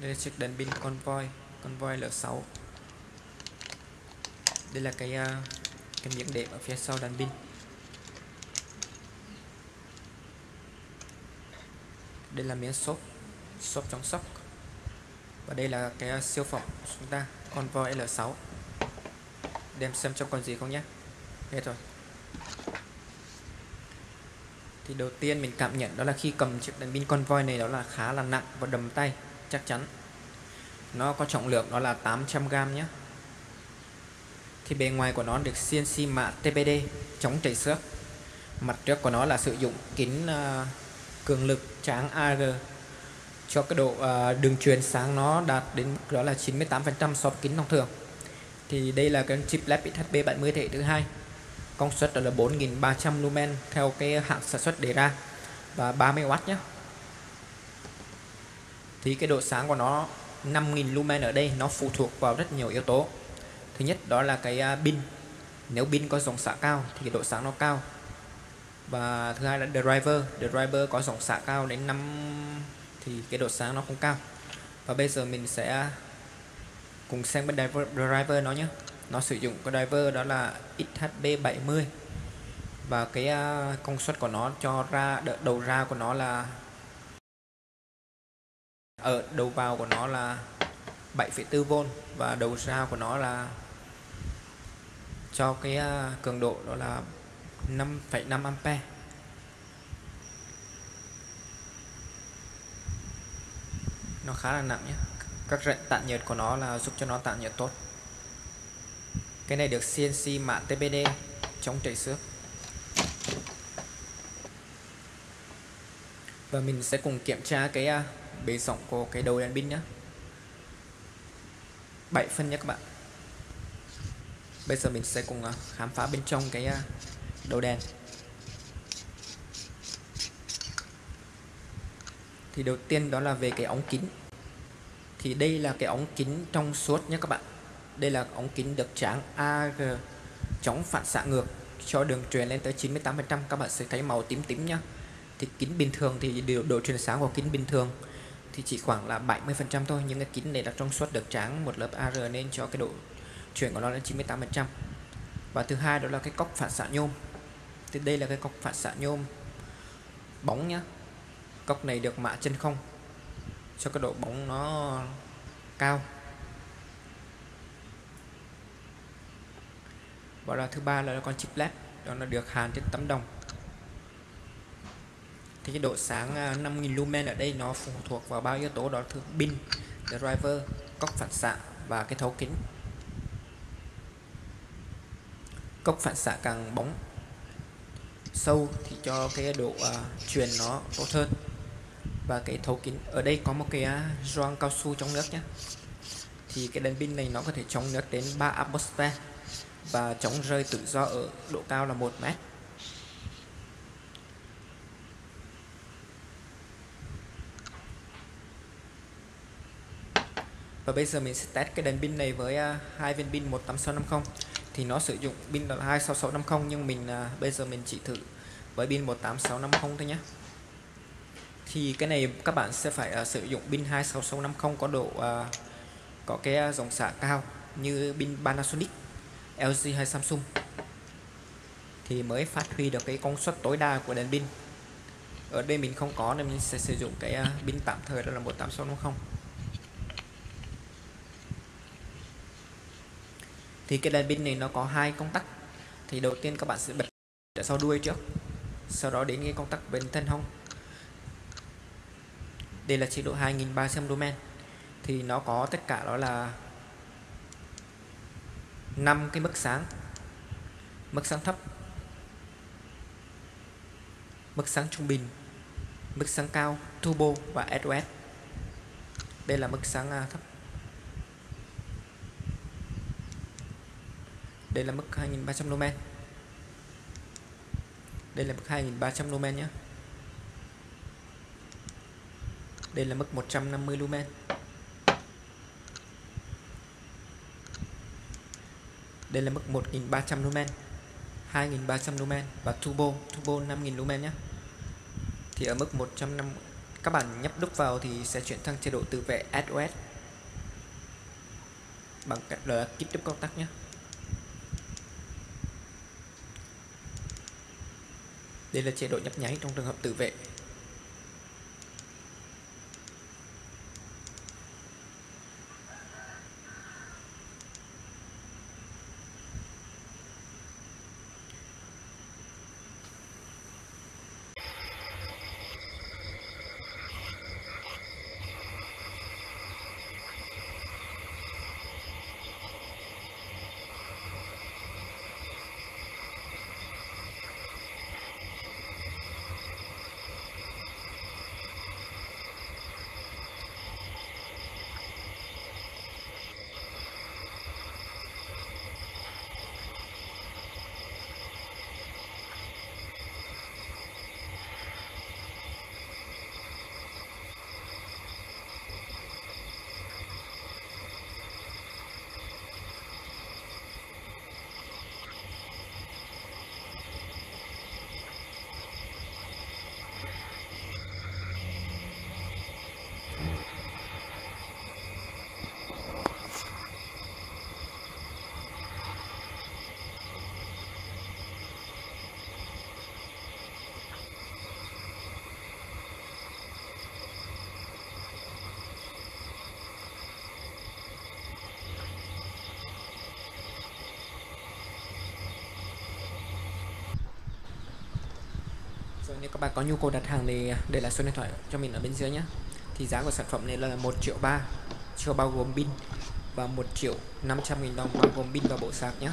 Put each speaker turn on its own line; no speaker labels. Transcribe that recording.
đây là chiếc đèn pin convoy convoy L6 đây là cái uh, cái miếng đệm ở phía sau đèn pin. Đây là miếng xốp xốp chống sốc và đây là cái à, siêu phẩm của chúng ta convoy L6 đem xem trong còn gì không nhé. Hết rồi. Thì đầu tiên mình cảm nhận đó là khi cầm chiếc đèn pin convoy này đó là khá là nặng và đầm tay chắc chắn nó có trọng lượng đó là 800g nhé. Thì bề ngoài của nó được CNC mạ TPD chống chảy xước. Mặt trước của nó là sử dụng kính uh, cường lực tráng AR cho cái độ uh, đường truyền sáng nó đạt đến đó là 98% so với kính thông thường. Thì đây là cái chip LED XHB70 thế hệ thứ hai. Công suất đó là 4300 lumen theo cái hãng sản xuất đề ra và 30W nhé. Thì cái độ sáng của nó 5.000 lumen ở đây nó phụ thuộc vào rất nhiều yếu tố. Thứ nhất đó là cái à, pin. Nếu pin có dòng xạ cao thì cái độ sáng nó cao. Và thứ hai là driver. Driver có dòng xạ cao đến 5 thì cái độ sáng nó không cao. Và bây giờ mình sẽ cùng xem bên driver, driver nó nhé. Nó sử dụng cái driver đó là XHB70 và cái à, công suất của nó cho ra đầu ra của nó là ở đầu vào của nó là 7,4V và đầu ra của nó là cho cái à, cường độ đó là 5,5 ampe nó khá là nặng nhé. Các rãnh tản nhiệt của nó là giúp cho nó tản nhiệt tốt. Cái này được CNC mạ TPD chống chảy xước. Và mình sẽ cùng kiểm tra cái à, bên bề rộng của cái đầu đèn pin nhé 7 phân nhé các bạn. Bây giờ mình sẽ cùng à, khám phá bên trong cái à, đầu đèn. Thì đầu tiên đó là về cái ống kính. Thì đây là cái ống kính trong suốt nhé các bạn. Đây là ống kính được tráng AG chống phản xạ ngược cho đường truyền lên tới 98% các bạn sẽ thấy màu tím tím nhá. Thì kính bình thường thì điều độ truyền sáng của kính bình thường thì chỉ khoảng là 70% thôi. Nhưng cái kính này là trong suốt được tráng một lớp AR nên cho cái độ chuyển của nó lên 98% và thứ hai đó là cái cốc phản xạ nhôm. Thì đây là cái cốc phản xạ nhôm bóng nhá. Cốc này được mạ chân không, cho cái độ bóng nó cao. Và là thứ ba là con chip led, đó nó được hàn trên tấm đồng thì cái độ sáng 5000 à, lumen ở đây nó phụ thuộc vào bao yếu tố đó thứ pin driver cốc phản xạ và cái thấu kính. Cốc phản xạ càng bóng sâu thì cho cái độ uh, truyền nó tốt hơn. Và cái thấu kính ở đây có một cái uh, gioăng cao su trong nước nhé. Thì cái đèn pin này nó có thể chống nước đến 3 atmosphere và chống rơi tự do ở độ cao là 1 mét. Và bây giờ mình sẽ test cái đèn pin này với à, hai viên pin 18650 thì nó sử dụng pin là 26650 nhưng mình uh, bây giờ mình chỉ thử với pin 18650 thôi nhé thì cái này các bạn sẽ phải uh, sử dụng pin 26650 có độ uh, có cái dòng xạ cao như pin Panasonic LG hay Samsung. Thì mới phát huy được cái công suất tối đa của đèn pin. Ở đây mình không có nên mình sẽ sử dụng cái pin tạm thời đó là 18650 thì cái đèn pin này nó có hai công tắc. Thì đầu tiên các bạn sẽ bật ở sau đuôi trước, sau đó đến cái công tắc bên thân hông. Đây là chế độ 2300 lumen. Thì nó có tất cả đó là 5 cái mức sáng. Mức sáng thấp, mức sáng trung bình, mức sáng cao, turbo và SOS đây là mức sáng à, thấp. Đây là mức 2300 lumen đây là mức 2300 lumen nhé. Đây là mức 150 lumen. Đây là mức 1300 lumen 2300 lumen và turbo turbo 5000 lumen nhé. Thì ở mức 150 các bạn nhấp đúc vào thì sẽ chuyển sang chế độ tự vệ SOS bằng cách là kích tiếp công tắc nhé. Đây là chế độ nhấp nháy trong trường hợp tự vệ. Nếu các bạn có nhu cầu đặt hàng thì để lại số điện thoại cho mình ở bên dưới nhé. Thì giá của sản phẩm này là 1 triệu 3 Cho bao gồm pin Và 1 triệu 500 nghìn đồng, bao gồm pin và bộ sạc nhé.